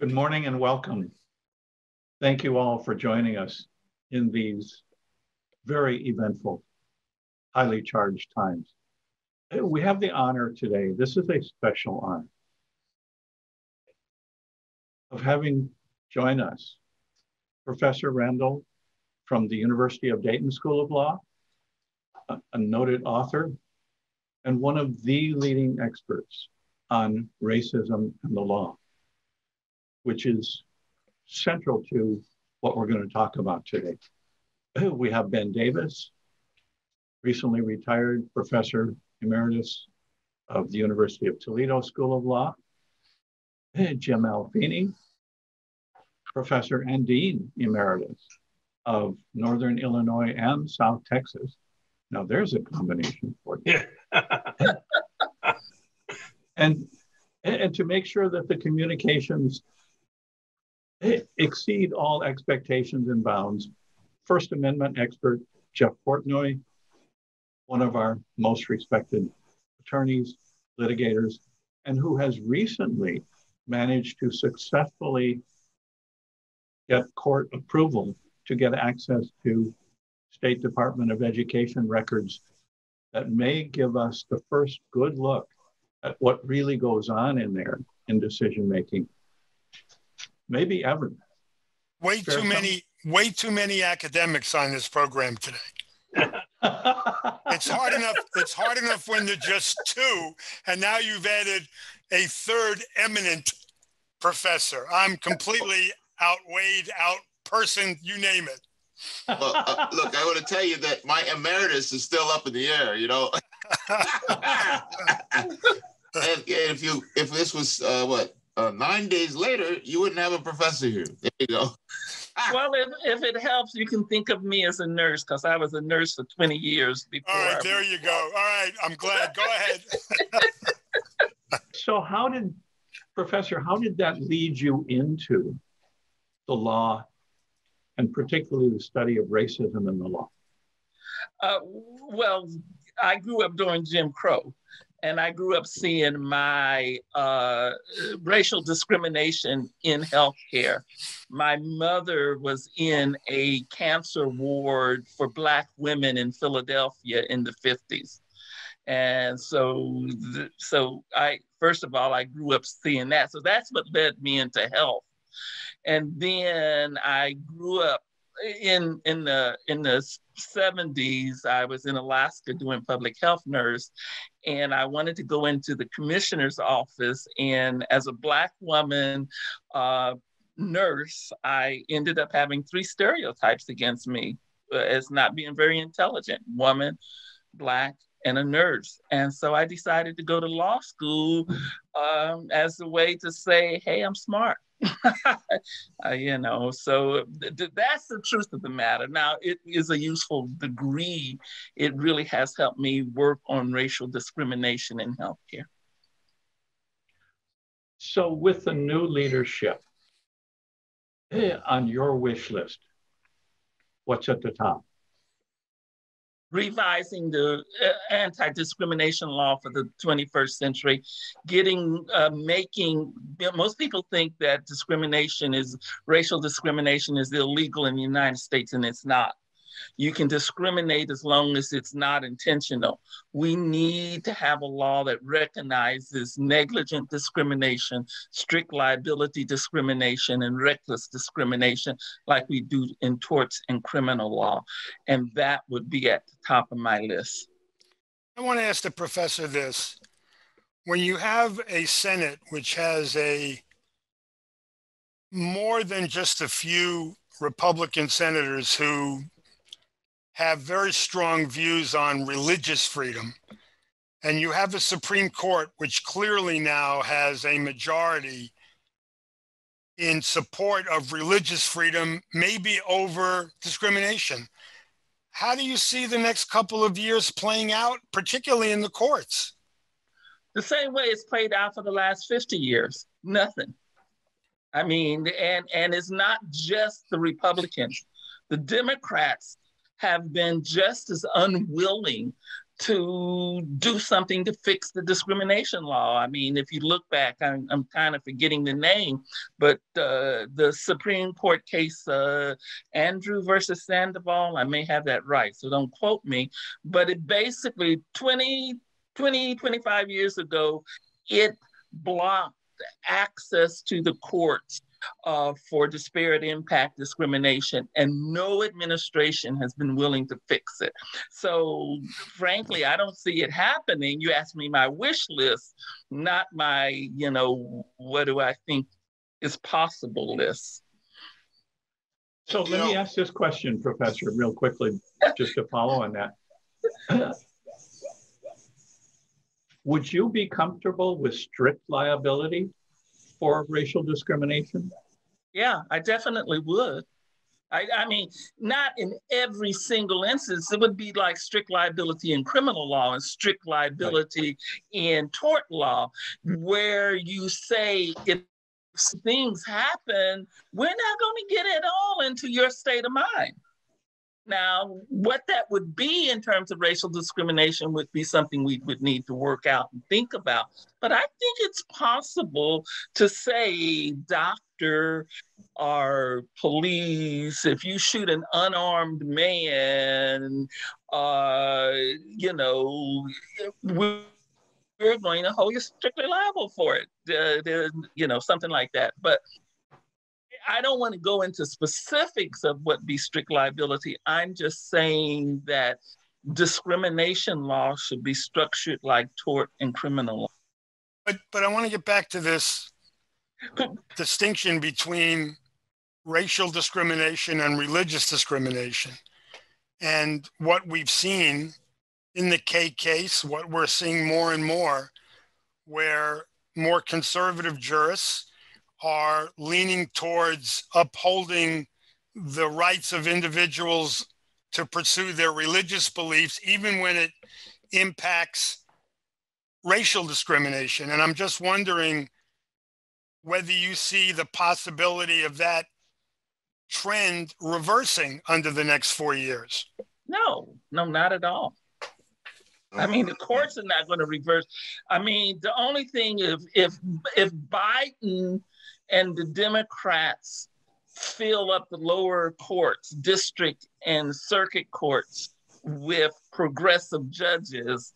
Good morning and welcome. Thank you all for joining us in these very eventful, highly charged times. We have the honor today, this is a special honor, of having join us Professor Randall from the University of Dayton School of Law, a, noted author, and one of the leading experts on racism and the law, which is central to what we're going to talk about today. We have Ben Davis, recently retired professor emeritus of the University of Toledo School of Law, Jim Alfini, professor and dean emeritus of Northern Illinois and South Texas. Now there's a combination for you. and, and to make sure that the communications exceed all expectations and bounds, First Amendment expert Jeff Portnoy, one of our most respected attorneys, litigators, and who has recently managed to successfully get court approval to get access to State Department of Education records that may give us the first good look at what really goes on in there in decision making. Maybe ever. Way Fair too many, way too many academics on this program today. it's hard enough. It's hard enough when they're just two, and now you've added a third eminent professor. I'm completely outweighed, out person, you name it. Well, uh, look, I want to tell you that my emeritus is still up in the air. You know. and, and, if you if this was uh, what uh, nine days later, you wouldn't have a professor here. There you go. well, if, if it helps, you can think of me as a nurse because I was a nurse for 20 years before. All right, there you go. All right, I'm glad. Go ahead. so, how did, Professor, how did that lead you into the law and particularly the study of racism in the law? Uh, well, I grew up during Jim Crow and I grew up seeing my uh, racial discrimination in healthcare. My mother was in a cancer ward for Black women in Philadelphia in the 50s. And so, so I, first of all, I grew up seeing that. So that's what led me into health. And then I grew up in in the in the 70s i was in alaska doing public health nurse and i wanted to go into the commissioner's office. And as a black woman uh, nurse i ended up having three stereotypes against me uh, as not being very intelligent woman black and a nurse. And so i decided to go to law school um, as a way to say hey i'm smart uh, you know, so th- that's the truth of the matter. Now, it is a useful degree. It really has helped me work on racial discrimination in healthcare. So, with the new leadership eh, on your wish list, what's at the top? Revising the uh, anti-discrimination law for the 21st century getting uh, making most people think that discrimination is racial discrimination is illegal in the united states and it's not you can discriminate as long as it's not intentional. We need to have a law that recognizes negligent discrimination, strict liability discrimination, and reckless discrimination, like we do in torts and criminal law. And that would be at the top of my list. I want to ask the professor this. When you have a Senate which has a more than just a few Republican senators who have very strong views on religious freedom. And you have a Supreme Court, which clearly now has a majority in support of religious freedom, maybe over discrimination. How do you see the next couple of years playing out, particularly in the courts? The same way it's played out for the last 50 years nothing. I mean, and, and it's not just the Republicans. The Democrats have been just as unwilling to do something to fix the discrimination law. I mean, if you look back, I'm, I'm kind of forgetting the name, but uh, the Supreme Court case, uh, Andrew versus Sandoval, I may have that right, so don't quote me, but it basically 20, 20, 25 years ago, it blocked access to the courts uh, for disparate impact discrimination, and no administration has been willing to fix it. So, frankly, I don't see it happening. You asked me my wish list, not my, you know, what do I think is possible list. So let me ask this question, Professor, real quickly, just to follow on that. Would you be comfortable with strict liability for racial discrimination? Yeah, I definitely would. I, I, mean, not in every single instance. It would be like strict liability in criminal law and strict liability right. in tort law, where you say if things happen, we're not going to get it all into your state of mind. Now, what that would be in terms of racial discrimination would be something we would need to work out and think about. But I think it's possible to say, doctor or police, if you shoot an unarmed man, uh, you know, we're going to hold you strictly liable for it. Uh, you know, something like that. But I don't want to go into specifics of what be strict liability. I'm just saying that discrimination law should be structured like tort and criminal law. But but I want to get back to this distinction between racial discrimination and religious discrimination. And what we've seen in the K case, what we're seeing more and more, where more conservative jurists are leaning towards upholding the rights of individuals to pursue their religious beliefs, even when it impacts racial discrimination. And I'm just wondering whether you see the possibility of that trend reversing under the next four years. No, no, not at all. I mean, the courts are not going to reverse. I mean, the only thing if if if Biden and the Democrats fill up the lower courts, district and circuit courts with progressive judges.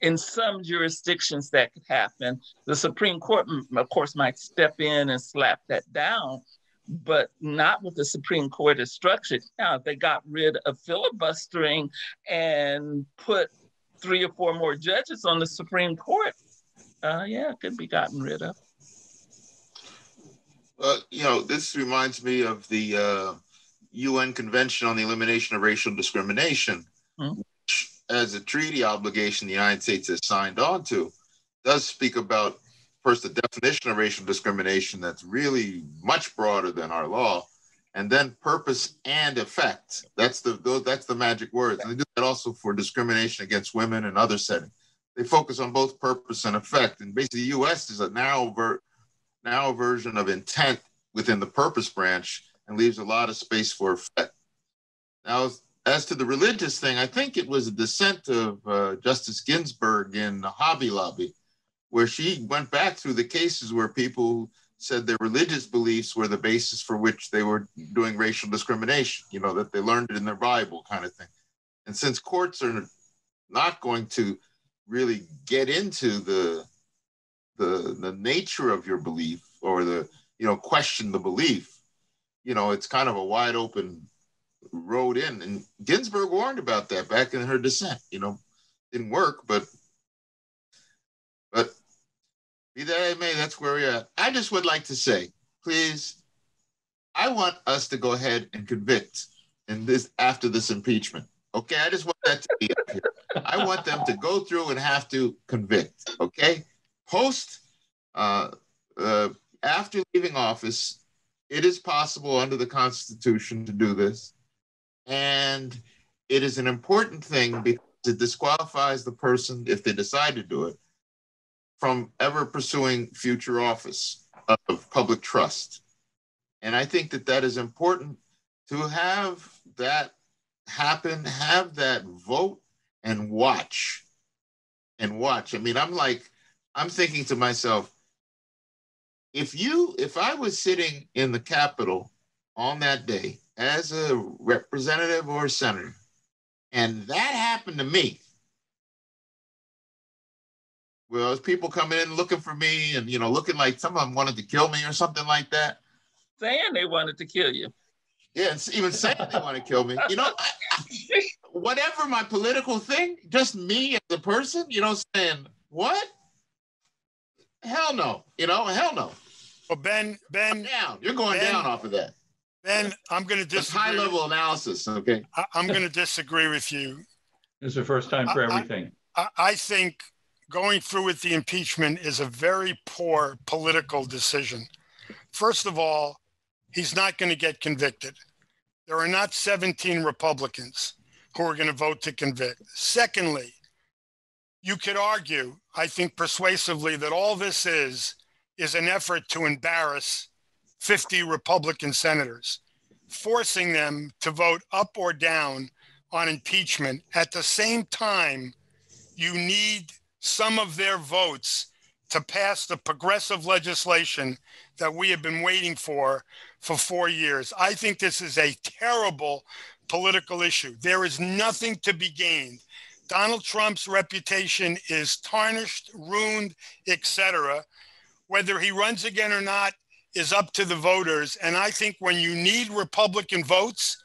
In some jurisdictions, that could happen. The Supreme Court, of course, might step in and slap that down, but not with the Supreme Court is structured. Now, if they got rid of filibustering and put three or four more judges on the Supreme Court, uh, yeah, it could be gotten rid of. Uh, you know, this reminds me of the uh, UN Convention on the Elimination of Racial Discrimination, mm-hmm. which, as a treaty obligation the United States has signed on to, does speak about first the definition of racial discrimination that's really much broader than our law, and then purpose and effect. That's the that's the magic words, and they do that also for discrimination against women and other settings. They focus on both purpose and effect, and basically, the U.S. is a narrow ver- now a version of intent within the purpose branch and leaves a lot of space for effect. Now, as to the religious thing, I think it was a dissent of uh, Justice Ginsburg in Hobby Lobby, where she went back through the cases where people said their religious beliefs were the basis for which they were doing racial discrimination, you know, that they learned it in their Bible kind of thing. And since courts are not going to really get into the the the nature of your belief or the you know question the belief you know it's kind of a wide open road in. And ginsburg warned about that back in her dissent you know didn't work but but be that may that's where we're at. I just would like to say please i want us to go ahead and convict in this after this impeachment. Okay? I just want that to be up here. I want them to go through and have to convict okay post uh, uh, after leaving office, it is possible under the Constitution to do this. And it is an important thing because it disqualifies the person, if they decide to do it, from ever pursuing future office of public trust. And I think that that is important to have that happen, have that vote, and watch and watch. I mean, I'm like, I'm thinking to myself, if you, if I was sitting in the Capitol on that day as a representative or a senator, and that happened to me, well, as people coming in looking for me and, you know, looking like some of them wanted to kill me or something like that. Saying they wanted to kill you. Yeah, even saying they want to kill me. You know, I, I, whatever my political thing, just me as a person, you know, saying, what? Hell no. You know, hell no. Well, Ben, Ben, down. You're going ben, down off of that. Ben, I'm going to disagree. high level analysis. Okay. I, am going to disagree with you. It's the first time for everything. I, I think going through with the impeachment is a very poor political decision. First of all, he's not going to get convicted. There are not 17 Republicans who are going to vote to convict. Secondly, you could argue, I think persuasively, that all this is is an effort to embarrass 50 Republican senators, forcing them to vote up or down on impeachment. At the same time, you need some of their votes to pass the progressive legislation that we have been waiting for for four years. I think this is a terrible political issue. There is nothing to be gained. Donald Trump's reputation is tarnished, ruined, etc. Whether he runs again or not is up to the voters. And I think when you need Republican votes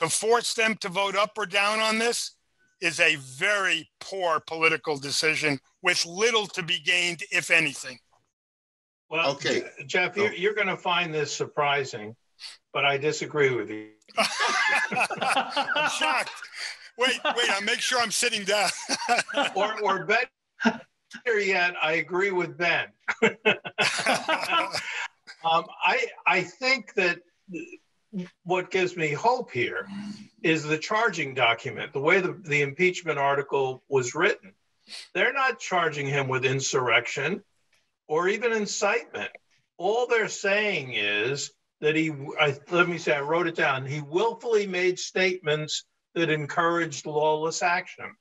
to force them to vote up or down on this is a very poor political decision with little to be gained, if anything. Well, okay, Jeff, you're, oh. you're going to find this surprising, but I disagree with you. I'm shocked. Wait, wait, I'll make sure I'm sitting down. or, or better yet, I agree with Ben. um, I, I think that what gives me hope here is the charging document, the way the, the impeachment article was written. They're not charging him with insurrection or even incitement. All they're saying is that he, I, let me say, I wrote it down. He willfully made statements that encouraged lawless action.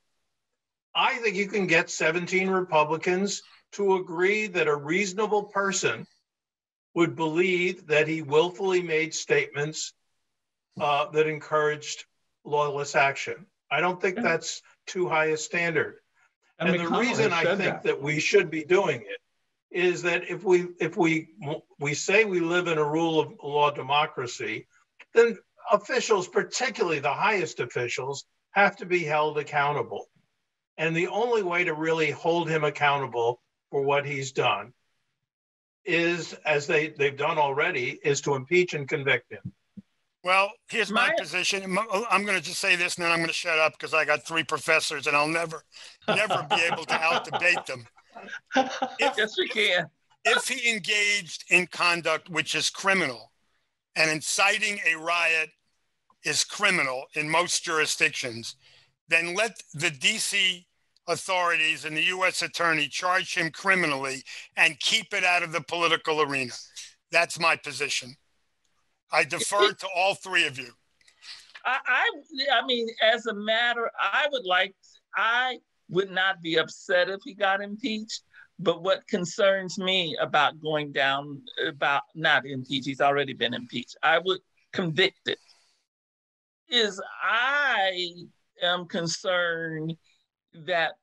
I think you can get 17 Republicans to agree that a reasonable person would believe that he willfully made statements uh, that encouraged lawless action. I don't think that's too high a standard. And, and the reason I think that. that we should be doing it is that if we if we we say we live in a rule of law democracy, then officials, particularly the highest officials, have to be held accountable. And the only way to really hold him accountable for what he's done is, as they, they've done already, is to impeach and convict him. Well, here's my, my position. I'm going to just say this and then I'm going to shut up because I got three professors and I'll never, never be able to out debate them. If, yes, we can. If he engaged in conduct which is criminal and inciting a riot is criminal in most jurisdictions, then let the DC authorities and the U.S. attorney charge him criminally and keep it out of the political arena. That's my position. I defer to all three of you. I, I, I mean, as a matter, I would like, I would not be upset if he got impeached. But what concerns me about going down, about not impeached, he's already been impeached. I would convict it. Is I am concerned that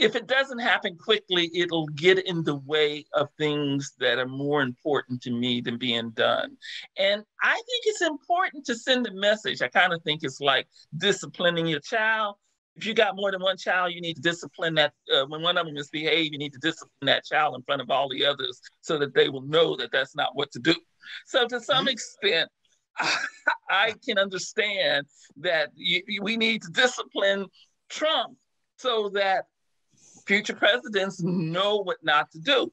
if it doesn't happen quickly, it'll get in the way of things that are more important to me than being done. And I think it's important to send a message. I kind of think it's like disciplining your child. If you got more than one child, you need to discipline that. Uh, when one of them misbehave, you need to discipline that child in front of all the others so that they will know that that's not what to do. So, to some mm-hmm. extent, I can understand that we need to discipline Trump so that future presidents know what not to do.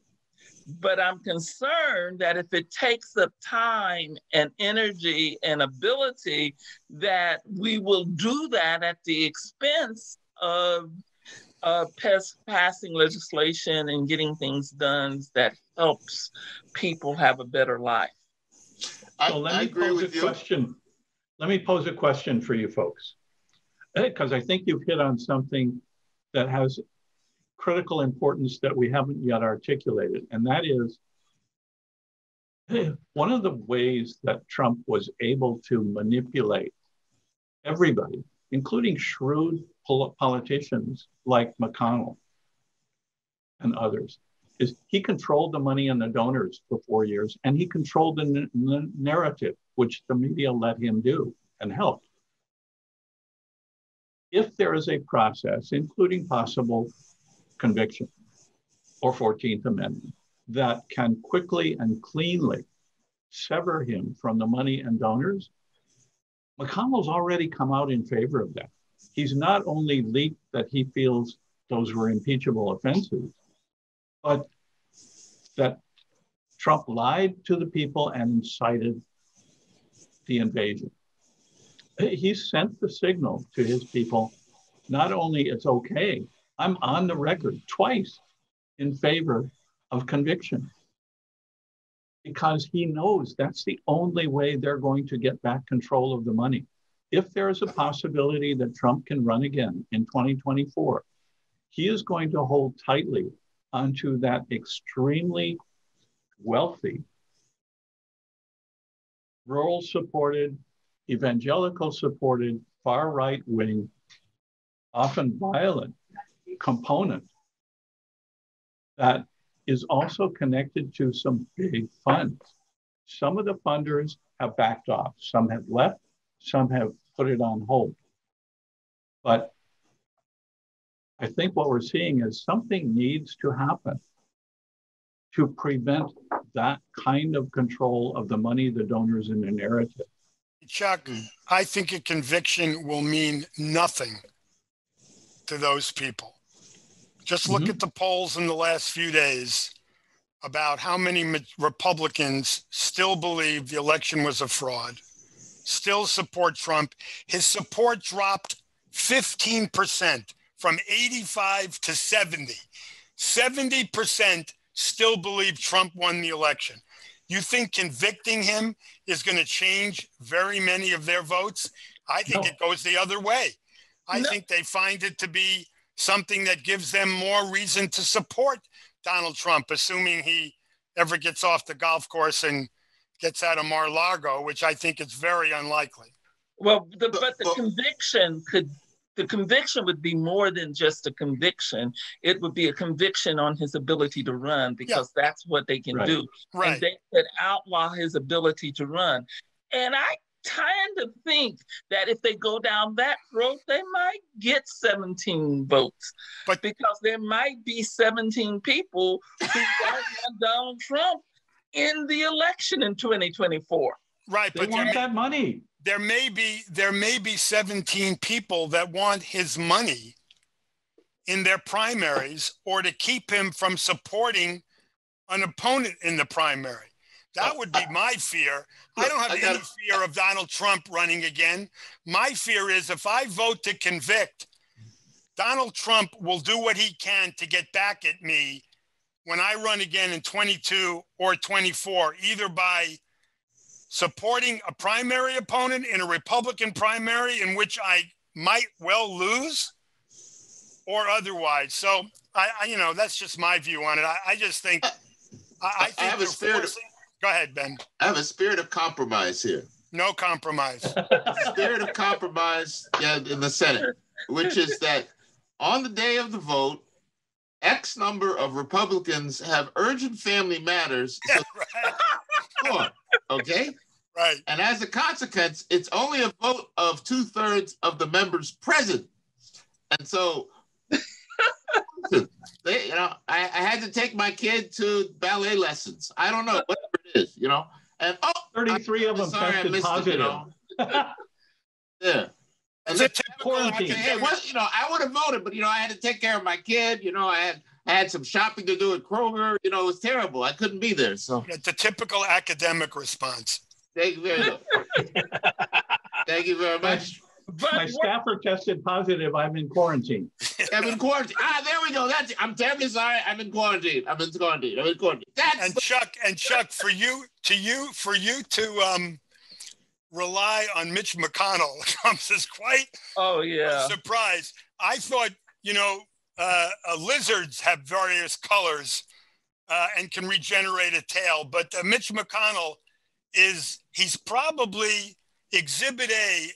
But I'm concerned that if it takes up time and energy and ability, that we will do that at the expense of uh, pass, passing legislation and getting things done that helps people have a better life. I, so let I me pose a you. question. Let me pose a question for you folks. Uh, because I think you've hit on something that has critical importance that we haven't yet articulated, and that is one of the ways that Trump was able to manipulate everybody, including shrewd politicians like McConnell and others, is he controlled the money and the donors for four years, and he controlled the, n- the narrative, which the media let him do and helped. If there is a process, including possible conviction or 14th Amendment, that can quickly and cleanly sever him from the money and donors, McConnell's already come out in favor of that. He's not only leaked that he feels those were impeachable offenses, but that Trump lied to the people and incited the invasion. He sent the signal to his people not only it's okay, I'm on the record twice in favor of conviction because he knows that's the only way they're going to get back control of the money. If there is a possibility that Trump can run again in 2024, he is going to hold tightly onto that extremely wealthy, rural supported, evangelical supported, far right wing, often violent component that is also connected to some big funds. Some of the funders have backed off, some have left, some have put it on hold. But I think what we're seeing is something needs to happen to prevent that kind of control of the money, the donors, and the narrative. Chuck, I think a conviction will mean nothing to those people. Just look mm-hmm. at the polls in the last few days about how many Republicans still believe the election was a fraud, still support Trump. His support dropped 15% from 85 to 70. 70% still believe Trump won the election. You think convicting him is going to change very many of their votes? I think no. it goes the other way. I no. think they find it to be something that gives them more reason to support Donald Trump, assuming he ever gets off the golf course and gets out of Mar-Lago, which I think is very unlikely. Well, the, but the conviction could the conviction would be more than just a conviction. It would be a conviction on his ability to run because yeah. that's what they can right. do. Right. And they could outlaw his ability to run. And I kind of think that if they go down that road, they might get 17 votes. But because there might be 17 people who don't want Donald Trump in the election in 2024. Right, they but want that money. There may be there may be 17 people that want his money in their primaries or to keep him from supporting an opponent in the primary. That would be my fear. I don't have I any fear of Donald Trump running again. My fear is if I vote to convict, Donald Trump will do what he can to get back at me when I run again in 22 or 24, either by supporting a primary opponent in a Republican primary in which I might well lose or otherwise. So I, I you know, that's just my view on it. I, I just think I, I think I have a spirit of, Go ahead, Ben. I have a spirit of compromise here. No compromise. spirit of compromise, yeah, in the Senate, which is that on the day of the vote, X number of Republicans have urgent family matters. Yeah, right. okay? Right. And as a consequence, it's only a vote of two thirds of the members present. And so they, you know, I, I, had to take my kid to ballet lessons. I don't know, whatever it is, you know. And oh, 33 I'm of them sorry, tested positive. It, you know? yeah. And then quarantine. Hey, well, you know, I would have voted, but you know, I had to take care of my kid. You know, I had I had some shopping to do at Kroger. You know, it was terrible. I couldn't be there. So it's a typical academic response. Thank you very much. Thank you very much. But my staffer tested positive. I'm in quarantine. I'm in quarantine. Ah, there we go. That's. I'm terribly sorry. I'm in quarantine. I'm in quarantine. I'm in quarantine. That's and Chuck and Chuck for you to you for you to um rely on Mitch McConnell comes as quite Oh, yeah. a surprise. I thought, you know, uh, uh, lizards have various colors uh, and can regenerate a tail, but uh, Mitch McConnell is, he's probably exhibit A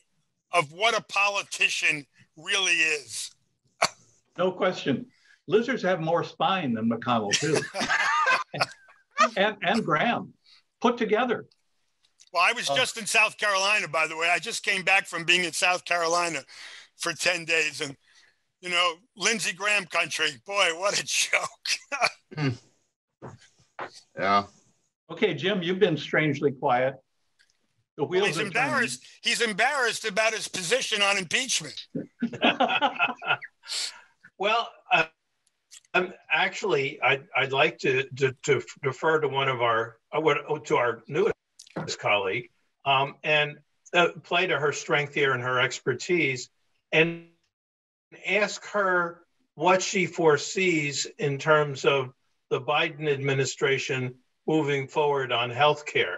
of what a politician really is. No question. Lizards have more spine than McConnell too, and and Graham put together. Well, I was Oh. just in South Carolina, by the way. I just came back from being in South Carolina for 10 days. And, you know, Lindsey Graham country, boy, what a joke. Yeah. Okay, Jim, you've been strangely quiet. The Well, wheels he's are turning. embarrassed. He's embarrassed about his position on impeachment. Well, uh, um, actually, I'd, I'd like to, to, to defer to one of our, uh, what- to our newest colleague um, and uh, play to her strength here and her expertise and ask her what she foresees in terms of the Biden administration moving forward on healthcare.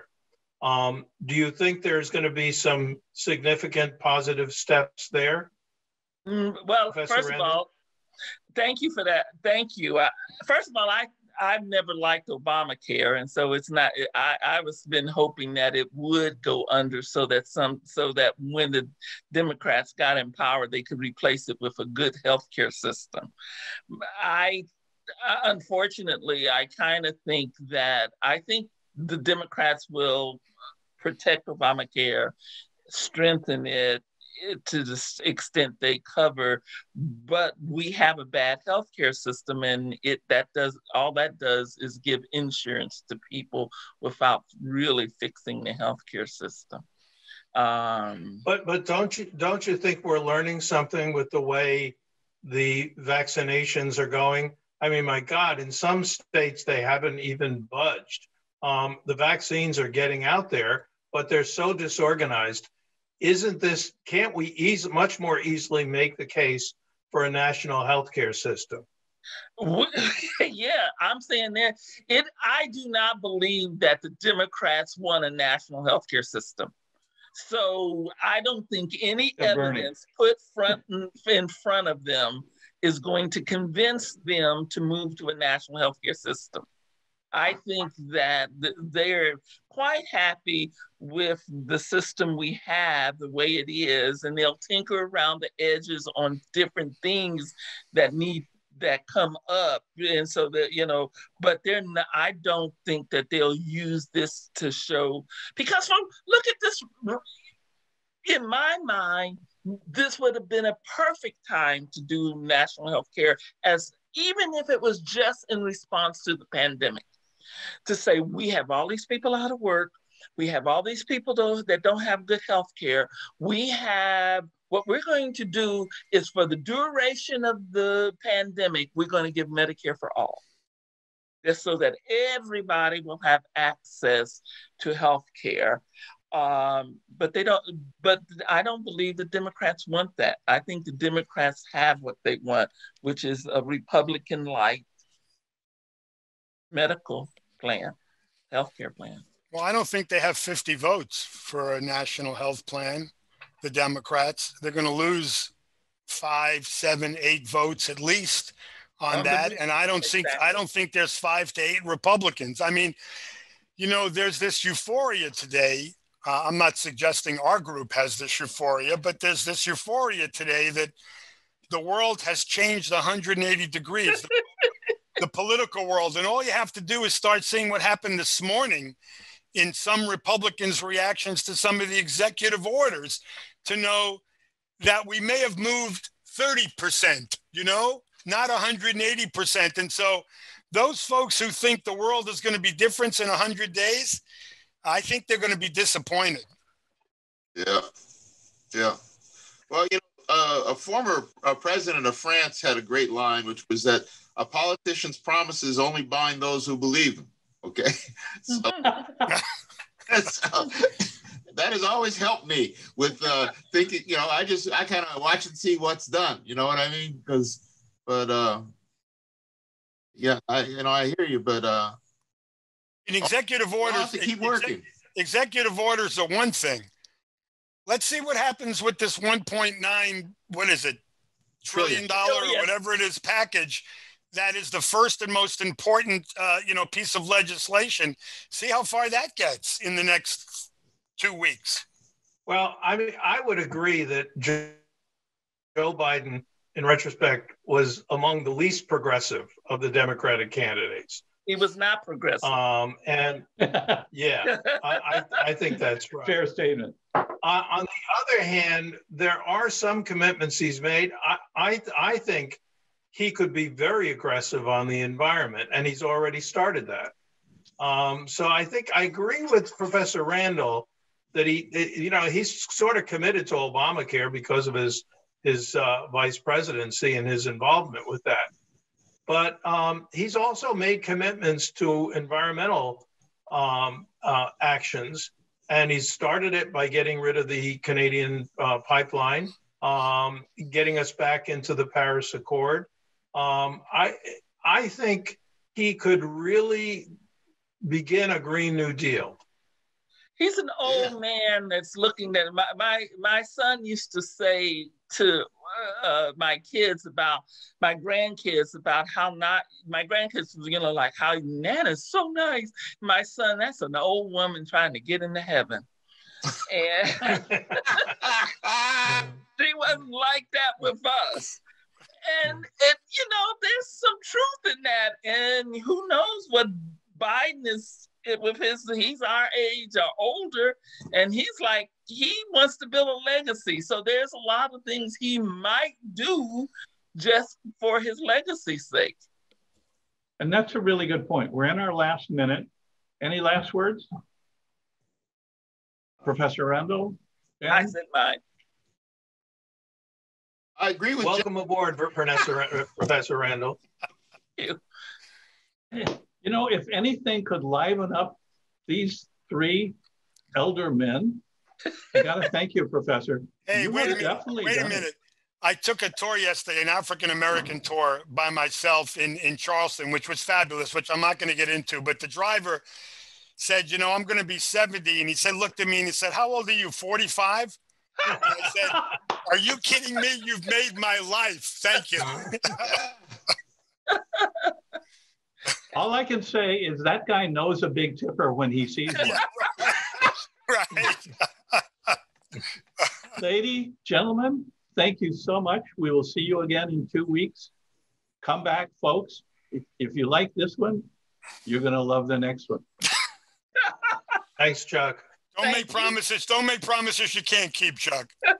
Um, do you think there's going to be some significant positive steps there? Mm, well, Professor first Randall? of all, thank you for that. Thank you. Uh, first of all, I I've never liked Obamacare, and so it's not. I I was been hoping that it would go under, so that some so that when the Democrats got in power, they could replace it with a good healthcare system. I uh, unfortunately, I kind of think that I think the Democrats will protect Obamacare, strengthen it it- to the extent they cover, but we have a bad healthcare system, and it that does all that does is give insurance to people without really fixing the healthcare system. Um, But but don't you don't you think we're learning something with the way the vaccinations are going? I mean, my God, in some states they haven't even budged. Um, the vaccines are getting out there, but they're so disorganized. Isn't this? Can't we ease much more easily make the case for a national healthcare system? Yeah, I'm saying that it. I do not believe that the Democrats want a national healthcare system. So I don't think any They're burning. evidence put front in- in front of them is going to convince them to move to a national healthcare system. I think that they're quite happy with the system we have, the way it is, and they'll tinker around the edges on different things that need that come up. And so that you know but they're not i don't think that they'll use this to show because from look at this in my mind this would have been a perfect time to do national health care as even if it was just in response to the pandemic to say we have all these people out of work we have all these people though, that don't have good health care we have what we're going to do is for the duration of the pandemic, we're going to give Medicare for all. Just so that everybody will have access to health care. Um, but they don't, but I don't believe the Democrats want that. I think the Democrats have what they want, which is a Republican like medical plan, healthcare plan. Well, I don't think they have 50 votes for a national health plan, the Democrats. They're going to lose five, seven, eight votes at least on that. And I don't think, I don't think there's five to eight Republicans. I mean, you know, there's this euphoria today. Uh, I'm not suggesting our group has this euphoria, but there's this euphoria today that the world has changed 180 degrees. the, political world. And all you have to do is start seeing what happened this morning in some Republicans' reactions to some of the executive orders to know that we may have moved 30%, you know, not 180%. And so those folks who think the world is going to be different in 100 days, I think they're going to be disappointed. Yeah. Yeah. Well, you know, uh, a former uh, president of France had a great line, which was that a politician's promises only bind those who believe them. Okay. So, so that has always helped me with uh, thinking, you know, I just, I kind of watch and see what's done. You know what I mean? Because, but, uh, yeah, I, you know, I hear you, but uh, In executive we'll orders, have to keep exec- working. executive orders are one thing. let's see what happens with this 1.9, what is it, trillion dollar or whatever it is package. That is the first and most important, uh, you know, piece of legislation. See how far that gets in the next two weeks. Well, I mean, I would agree that Joe Biden, in retrospect, was among the least progressive of the Democratic candidates. He was not progressive. Um, and yeah, I, I, I think that's right. Fair statement. Uh, on the other hand, there are some commitments he's made. I, I, I think he could be very aggressive on the environment, and he's already started that. Um, so I think I agree with Professor Randall that he, you know, he's sort of committed to Obamacare because of his his uh, vice presidency and his involvement with that. But um, he's also made commitments to environmental um, uh, actions and he started it by getting rid of the Canadian uh, pipeline, um, getting us back into the Paris Accord. Um, I I think he could really begin a Green New Deal. He's an old man that's looking at my my my son used to say to uh, my kids about my grandkids about how not my grandkids you know like how Nana's so nice. My son, that's an old woman trying to get into heaven, and she wasn't like that with us. And and you know, there's some truth in that. And who knows what Biden is eh, with his he's our age or older, and he's like he wants to build a legacy. So there's a lot of things he might do just for his legacy's sake. And that's a really good point. We're in our last minute. Any last words? Professor Randall? Ben? I said mine. I agree with you. Welcome aboard, Professor Professor Randall. You know, if anything could liven up these three elder men, I got to thank you, Professor. Hey, You wait a minute. definitely Wait a done it. minute. I took a tour yesterday, an African American tour by myself in, in Charleston, which was fabulous, which I'm not going to get into. But the driver said, You know, I'm going to be 70. And he said, Looked at me and he said, How old are you? 45? And I said, Are you kidding me? You've made my life. Thank you. All I can say is that guy knows a big tipper when he sees one. right. Lady, gentlemen, thank you so much. We will see you again in two weeks. Come back, folks. If, if you like this one, you're going to love the next one. Thanks, Chuck. Don't Thank make you. promises. Don't make promises you can't keep, Chuck.